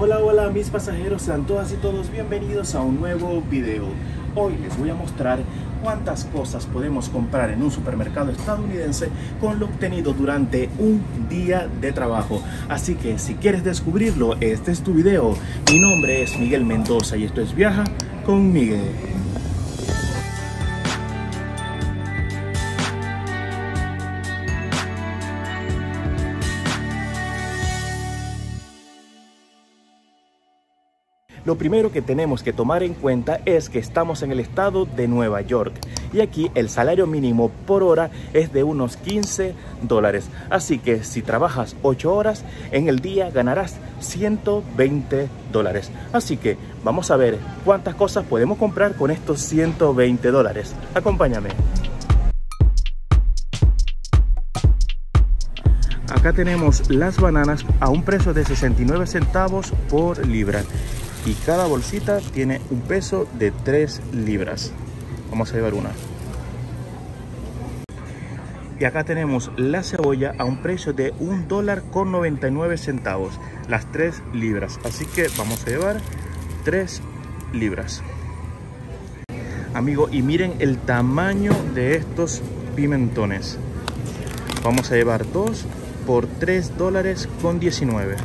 Hola, hola mis pasajeros, sean todas y todos bienvenidos a un nuevo video. Hoy les voy a mostrar cuántas cosas podemos comprar en un supermercado estadounidense con lo obtenido durante un día de trabajo. Así que si quieres descubrirlo, este es tu video. Mi nombre es Miguel Mendoza y esto es Viaja con Miguel. Lo primero que tenemos que tomar en cuenta es que estamos en el estado de Nueva York y aquí el salario mínimo por hora es de unos 15 dólares. Así que si trabajas 8 horas en el día ganarás 120 dólares. Así que vamos a ver cuántas cosas podemos comprar con estos 120 dólares. Acompáñame. Acá tenemos las bananas a un precio de 69 centavos por libra y cada bolsita tiene un peso de 3 libras. Vamos a llevar una. Y acá tenemos la cebolla a un precio de un dólar con 99 centavos, las 3 libras. Así que vamos a llevar 3 libras. Amigo, y miren el tamaño de estos pimentones. Vamos a llevar dos por 3 dólares con 19.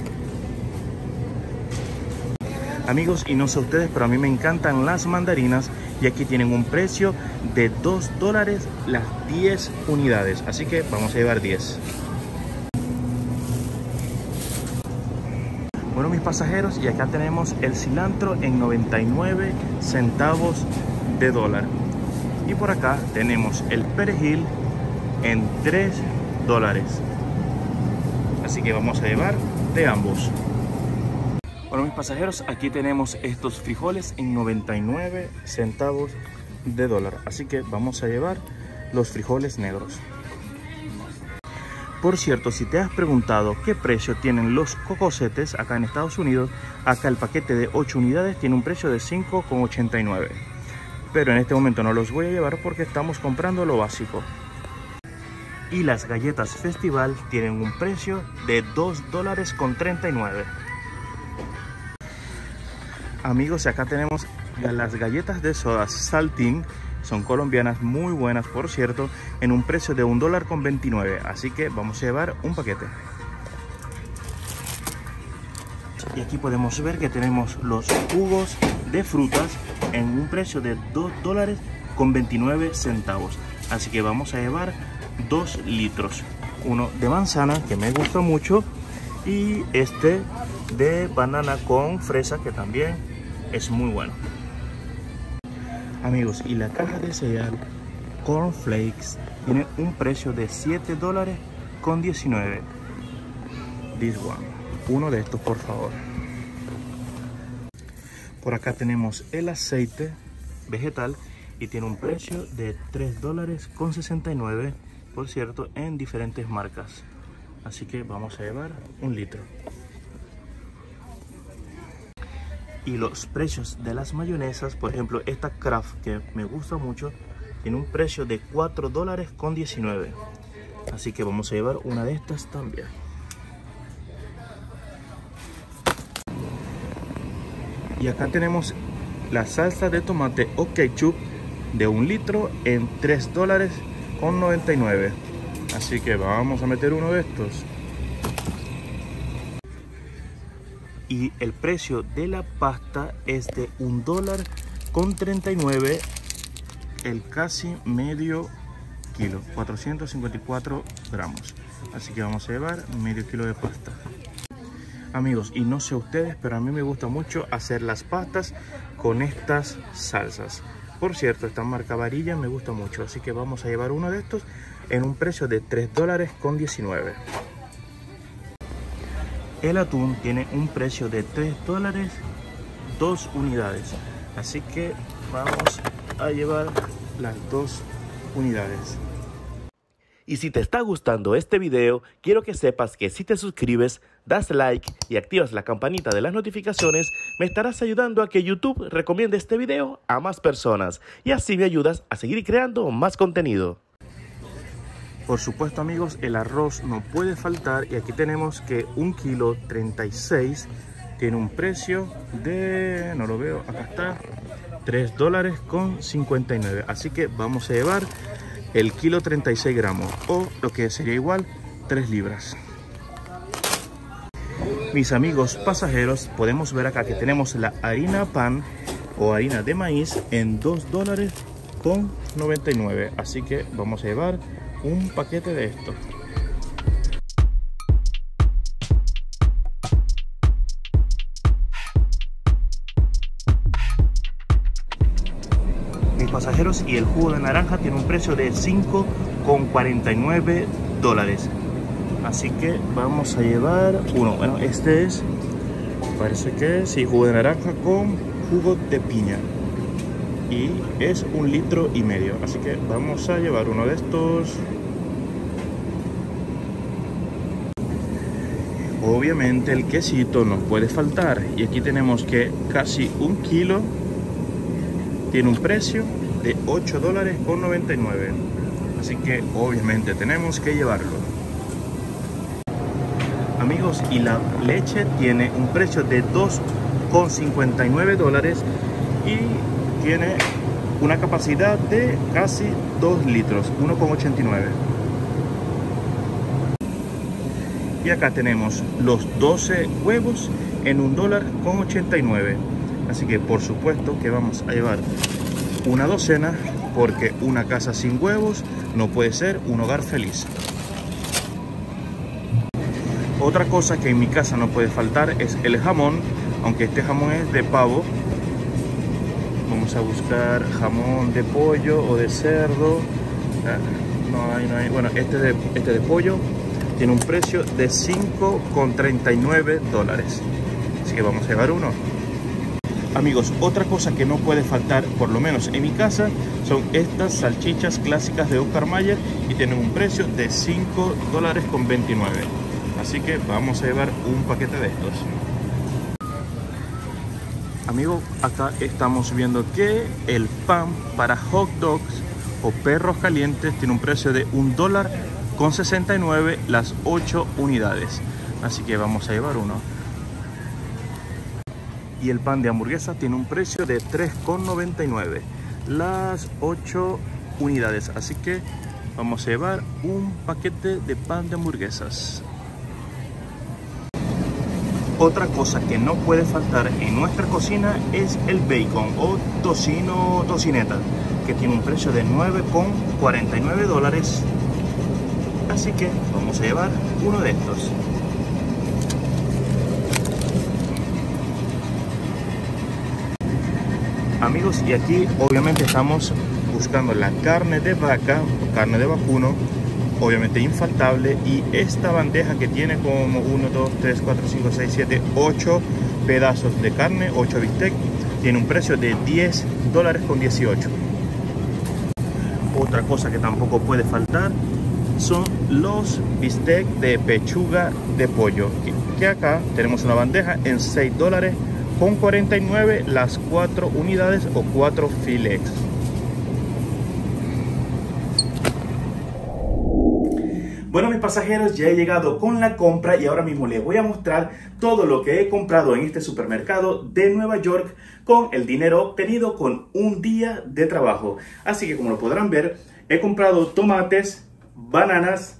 Amigos, y no sé ustedes, pero a mí me encantan las mandarinas y aquí tienen un precio de 2 dólares las 10 unidades. Así que vamos a llevar 10. Bueno, mis pasajeros, y acá tenemos el cilantro en 99 centavos de dólar. Y por acá tenemos el perejil en 3 dólares. Así que vamos a llevar de ambos. Bueno, mis pasajeros, aquí tenemos estos frijoles en 99 centavos de dólar. Así que vamos a llevar los frijoles negros. Por cierto, si te has preguntado qué precio tienen los cocosetes acá en Estados Unidos, acá el paquete de 8 unidades tiene un precio de 5,89. Pero en este momento no los voy a llevar porque estamos comprando lo básico. Y las galletas Festival tienen un precio de 2 dólares con 39. Amigos, acá tenemos las galletas de soda Saltín. Son colombianas, muy buenas, por cierto, en un precio de un dólar con 29. Así que vamos a llevar un paquete. Y aquí podemos ver que tenemos los jugos de frutas en un precio de 2 dólares con 29 centavos. Así que vamos a llevar 2 litros. Uno de manzana, que me gusta mucho, y este de banana con fresa, que también es muy bueno. Amigos, y la caja de cereal Cornflakes tiene un precio de 7 dólares con 19. This one. Uno de estos, por favor. Por acá tenemos el aceite vegetal y tiene un precio de 3 dólares con 69, por cierto, en diferentes marcas. Así que vamos a llevar un litro y los precios de las mayonesas por ejemplo esta Kraft que me gusta mucho tiene un precio de 4 dólares con 19 así que vamos a llevar una de estas también. Y acá tenemos la salsa de tomate o ketchup de un litro en 3 dólares con 99 así que vamos a meter uno de estos y el precio de la pasta es de un dólar con 39 el casi medio kilo 454 gramos. Así que vamos a llevar medio kilo de pasta. Amigos y no sé ustedes pero a mí me gusta mucho hacer las pastas con estas salsas. Por cierto esta marca varilla me gusta mucho así que vamos a llevar uno de estos en un precio de 3 dólares con 19 el atún tiene un precio de 3 dólares, 2 unidades. Así que vamos a llevar las dos unidades. Y si te está gustando este video, quiero que sepas que si te suscribes, das like y activas la campanita de las notificaciones, me estarás ayudando a que YouTube recomiende este video a más personas y así me ayudas a seguir creando más contenido. Por supuesto amigos, el arroz no puede faltar y aquí tenemos que un kilo 36 tiene un precio de, no lo veo, acá está, 3 dólares con 59. Así que vamos a llevar el kilo 36 gramos o lo que sería igual 3 libras. Mis amigos pasajeros, podemos ver acá que tenemos la harina pan o harina de maíz en 2 dólares con 99. Así que vamos a llevar un paquete de esto. pasajeros y el jugo de naranja tiene un precio de 5,49 dólares. Así que vamos a llevar uno. Bueno, este es, parece que sí, jugo de naranja con jugo de piña. Es un litro y medio. Así que vamos a llevar uno de estos. Obviamente el quesito no puede faltar. Y aquí tenemos que casi un kilo tiene un precio de 8 dólares con 99 así que obviamente tenemos que llevarlo amigos y la leche tiene un precio de 2,59 dólares y tiene una capacidad de casi 2 litros 1,89 y acá tenemos los 12 huevos en un dólar con 89 así que por supuesto que vamos a llevar una docena porque una casa sin huevos no puede ser un hogar feliz. Otra cosa que en mi casa no puede faltar es el jamón, aunque este jamón es de pavo. Vamos a buscar jamón de pollo o de cerdo. Ah, no hay, no hay. Bueno, este de, este de pollo tiene un precio de 5,39 dólares. Así que vamos a llevar uno. Amigos, otra cosa que no puede faltar, por lo menos en mi casa, son estas salchichas clásicas de Oscar Mayer y tienen un precio de 5 dólares con 29. Así que vamos a llevar un paquete de estos. Amigos, acá estamos viendo que el pan para hot dogs o perros calientes tiene un precio de 1 dólar con 69 las 8 unidades. Así que vamos a llevar uno. Y el pan de hamburguesa tiene un precio de 3,99 las 8 unidades. Así que vamos a llevar un paquete de pan de hamburguesas otra cosa que no puede faltar en nuestra cocina es el bacon o tocino tocineta que tiene un precio de 9,49 dólares. Así que vamos a llevar uno de estos. Amigos y aquí obviamente estamos buscando la carne de vaca carne de vacuno obviamente infaltable y esta bandeja que tiene como 1 2 3 4 5 6 7 8 pedazos de carne 8 bistec tiene un precio de 10 dólares con 18 otra cosa que tampoco puede faltar son los bistec de pechuga de pollo que acá tenemos una bandeja en 6 dólares con 49 las 4 unidades o 4 filets. Bueno mis pasajeros, ya he llegado con la compra y ahora mismo les voy a mostrar todo lo que he comprado en este supermercado de Nueva York con el dinero obtenido con un día de trabajo. Así que como lo podrán ver, he comprado tomates, bananas,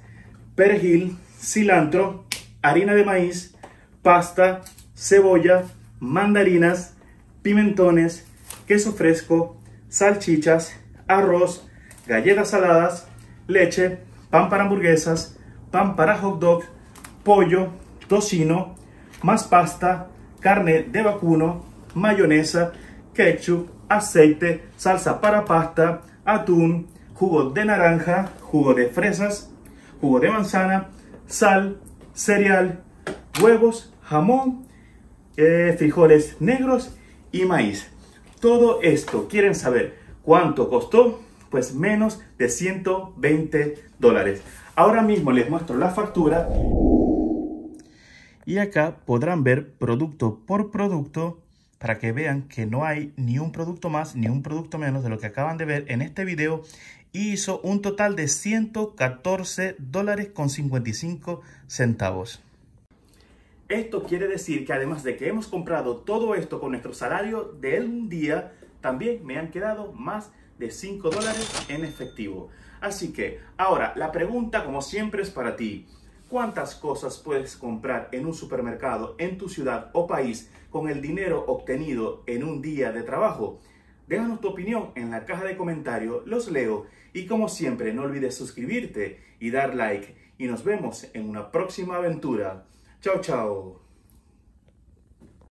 perejil, cilantro, harina de maíz, pasta, cebolla, mandarinas, pimentones, queso fresco, salchichas, arroz, galletas saladas, leche, pan para hamburguesas, pan para hot dog, pollo, tocino, más pasta, carne de vacuno, mayonesa, ketchup, aceite, salsa para pasta, atún, jugo de naranja, jugo de fresas, jugo de manzana, sal, cereal, huevos, jamón eh, frijoles negros y maíz. Todo esto, ¿quieren saber cuánto costó? Pues menos de 120 dólares. Ahora mismo les muestro la factura. Y acá podrán ver producto por producto para que vean que no hay ni un producto más ni un producto menos de lo que acaban de ver en este video. hizo un total de 114 dólares con 55 centavos. Esto quiere decir que además de que hemos comprado todo esto con nuestro salario de un día, también me han quedado más de 5 dólares en efectivo. Así que ahora la pregunta como siempre es para ti. ¿Cuántas cosas puedes comprar en un supermercado en tu ciudad o país con el dinero obtenido en un día de trabajo? Déjanos tu opinión en la caja de comentarios, los leo y como siempre no olvides suscribirte y dar like y nos vemos en una próxima aventura. Chao, chao.